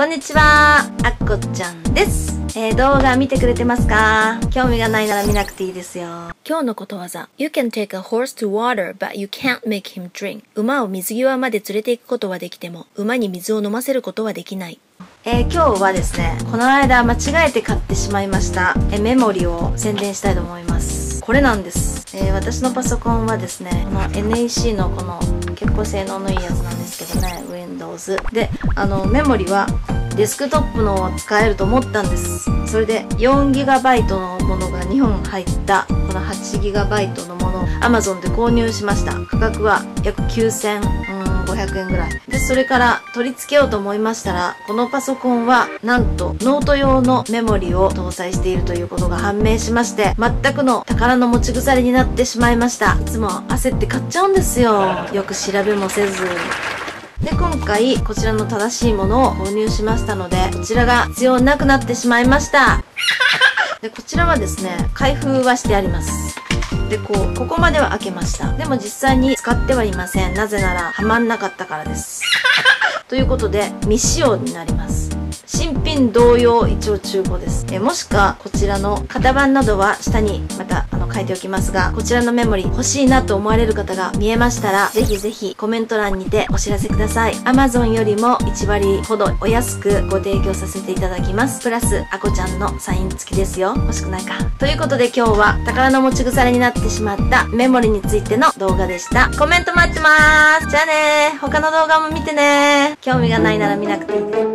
こんにちは、あっこちゃんです。えー、動画見てくれてますか？興味がないなら見なくていいですよ。今日のことわざ You can take a horse to water, but you can't make him drink 馬を水際まで連れて行くことはできても馬に水を飲ませることはできないえー今日はですね、この間間違えて買ってしまいました、えーメモリを宣伝したいと思います。これなんです。えー私のパソコンはですね、この NEC のこの結構性能のいいやつなんですけどね、Windows。で、あの、メモリはデスクトップのを使えると思ったんです。それで 4GB のものが2本入ったこの 8GB のものを Amazon で購入しました。価格は約9500円ぐらいでそれから取り付けようと思いましたらこのパソコンはなんとノート用のメモリを搭載しているということが判明しまして全くの宝の持ち腐れになってしまいましたいつも焦って買っちゃうんですよよく調べもせずで今回こちらの正しいものを購入しましたのでこちらが必要なくなってしまいました。でこちらはですね開封はしてあります。でこうここまでは開けました。でも実際に使ってはいません。なぜならはまんなかったからです。ということで未使用になります。新品同様一応中古です。えもしくはこちらの型番などは下にまたあの書いておきますがこちらのメモリ欲しいなと思われる方が見えましたらぜひぜひコメント欄にてお知らせください。Amazon よりも1割ほどお安くご提供させていただきます。プラスあこちゃんのサイン付きですよ。欲しくないか。ということで今日は宝の持ち腐れになってしまったメモリについての動画でした。コメント待ってます。じゃあね他の動画も見てね興味がないなら見なくていい。です